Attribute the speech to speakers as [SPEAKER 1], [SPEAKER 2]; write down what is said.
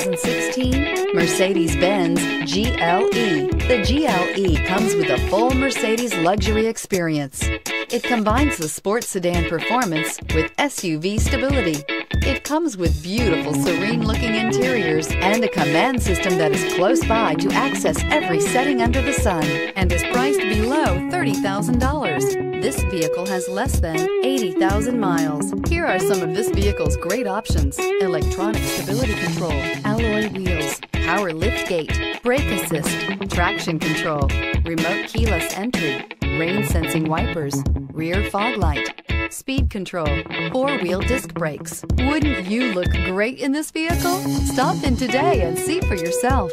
[SPEAKER 1] 2016 Mercedes-Benz GLE. The GLE comes with a full Mercedes luxury experience. It combines the sports sedan performance with SUV stability. It comes with beautiful, serene-looking and a command system that is close by to access every setting under the sun and is priced below $30,000. This vehicle has less than 80,000 miles. Here are some of this vehicle's great options. Electronic stability control, alloy wheels, power lift gate, brake assist, traction control, remote keyless entry, rain sensing wipers, rear fog light, speed control, four-wheel disc brakes. Wouldn't you look great in this vehicle? Stop in today and see for yourself.